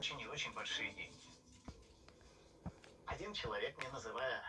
очень и очень большие деньги. Один человек, не называя